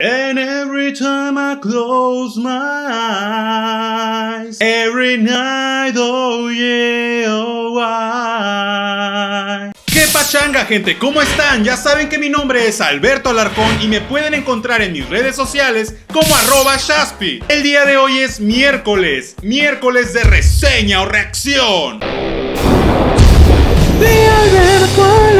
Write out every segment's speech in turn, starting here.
And every time I close my eyes, every night, oh yeah, oh why. ¿Qué pachanga, gente? ¿Cómo están? Ya saben que mi nombre es Alberto Alarcón y me pueden encontrar en mis redes sociales como arroba Shaspi. El día de hoy es miércoles, miércoles de reseña o reacción. De Alberto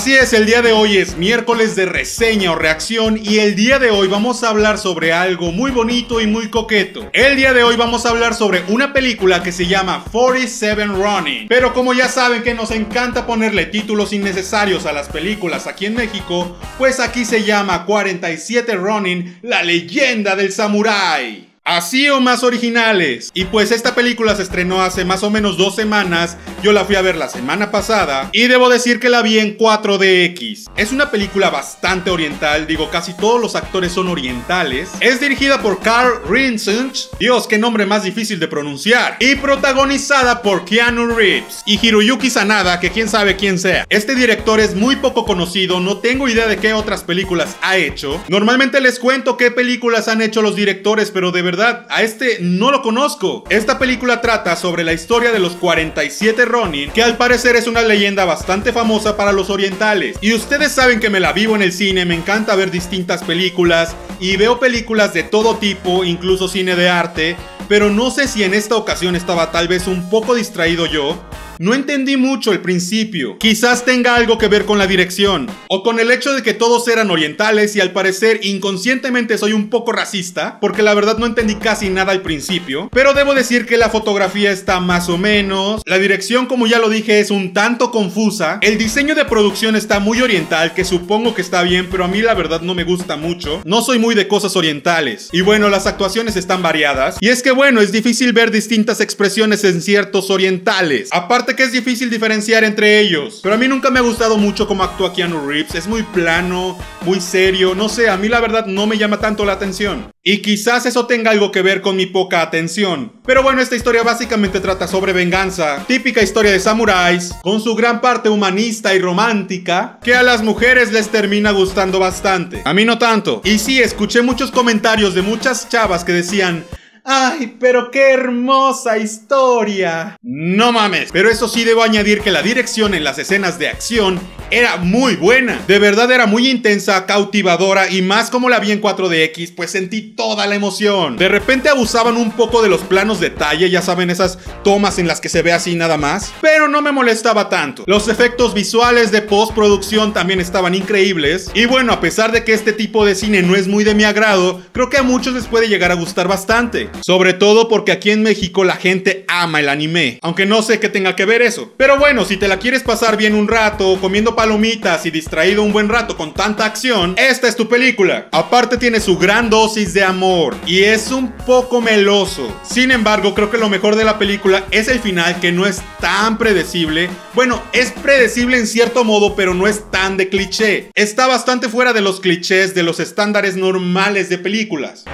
Así es, el día de hoy es miércoles de reseña o reacción y el día de hoy vamos a hablar sobre algo muy bonito y muy coqueto. El día de hoy vamos a hablar sobre una película que se llama 47 Running. Pero como ya saben que nos encanta ponerle títulos innecesarios a las películas aquí en México, pues aquí se llama 47 Running, la leyenda del samurái. Así o más originales. Y pues esta película se estrenó hace más o menos dos semanas. Yo la fui a ver la semana pasada. Y debo decir que la vi en 4DX. Es una película bastante oriental. Digo, casi todos los actores son orientales. Es dirigida por Carl Rinsench. Dios, qué nombre más difícil de pronunciar. Y protagonizada por Keanu Reeves. Y Hiroyuki Sanada, que quién sabe quién sea. Este director es muy poco conocido. No tengo idea de qué otras películas ha hecho. Normalmente les cuento qué películas han hecho los directores, pero de verdad a este no lo conozco. Esta película trata sobre la historia de los 47 Ronin, que al parecer es una leyenda bastante famosa para los orientales. Y ustedes saben que me la vivo en el cine, me encanta ver distintas películas y veo películas de todo tipo, incluso cine de arte, pero no sé si en esta ocasión estaba tal vez un poco distraído yo no entendí mucho el principio. Quizás tenga algo que ver con la dirección. O con el hecho de que todos eran orientales y al parecer inconscientemente soy un poco racista. Porque la verdad no entendí casi nada al principio. Pero debo decir que la fotografía está más o menos. La dirección como ya lo dije es un tanto confusa. El diseño de producción está muy oriental que supongo que está bien. Pero a mí la verdad no me gusta mucho. No soy muy de cosas orientales. Y bueno, las actuaciones están variadas. Y es que bueno, es difícil ver distintas expresiones en ciertos orientales. Aparte que es difícil diferenciar entre ellos. Pero a mí nunca me ha gustado mucho cómo actúa Keanu Reeves. Es muy plano, muy serio. No sé, a mí la verdad no me llama tanto la atención. Y quizás eso tenga algo que ver con mi poca atención. Pero bueno, esta historia básicamente trata sobre venganza. Típica historia de samuráis, con su gran parte humanista y romántica, que a las mujeres les termina gustando bastante. A mí no tanto. Y sí, escuché muchos comentarios de muchas chavas que decían, ¡Ay, pero qué hermosa historia! No mames, pero eso sí debo añadir que la dirección en las escenas de acción era muy buena. De verdad era muy intensa, cautivadora y más como la vi en 4DX, pues sentí toda la emoción. De repente abusaban un poco de los planos de detalle, ya saben, esas tomas en las que se ve así nada más, pero no me molestaba tanto. Los efectos visuales de postproducción también estaban increíbles. Y bueno, a pesar de que este tipo de cine no es muy de mi agrado, creo que a muchos les puede llegar a gustar bastante. Sobre todo porque aquí en México la gente ama el anime, aunque no sé qué tenga que ver eso. Pero bueno, si te la quieres pasar bien un rato, comiendo palomitas y distraído un buen rato con tanta acción, esta es tu película. Aparte tiene su gran dosis de amor y es un poco meloso. Sin embargo, creo que lo mejor de la película es el final que no es tan predecible. Bueno, es predecible en cierto modo, pero no es tan de cliché. Está bastante fuera de los clichés de los estándares normales de películas.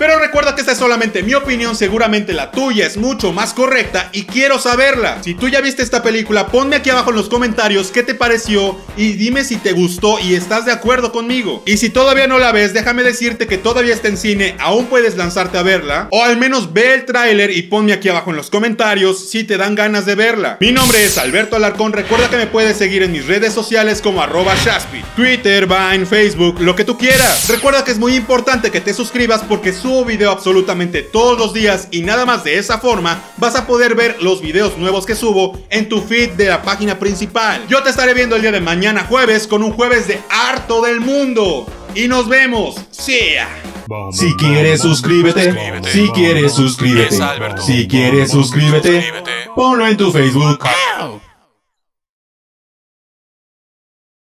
Pero recuerda que esta es solamente mi opinión, seguramente la tuya es mucho más correcta y quiero saberla. Si tú ya viste esta película, ponme aquí abajo en los comentarios qué te pareció y dime si te gustó y estás de acuerdo conmigo. Y si todavía no la ves, déjame decirte que todavía está en cine, aún puedes lanzarte a verla. O al menos ve el tráiler y ponme aquí abajo en los comentarios si te dan ganas de verla. Mi nombre es Alberto Alarcón, recuerda que me puedes seguir en mis redes sociales como arroba Shaspi, Twitter, Vine, Facebook, lo que tú quieras. Recuerda que es muy importante que te suscribas porque su subo video absolutamente todos los días y nada más de esa forma vas a poder ver los videos nuevos que subo en tu feed de la página principal. Yo te estaré viendo el día de mañana jueves con un jueves de harto del mundo. Y nos vemos. ¡Sea! Si quieres suscríbete, si quieres suscríbete, si quieres suscríbete, ponlo en tu Facebook.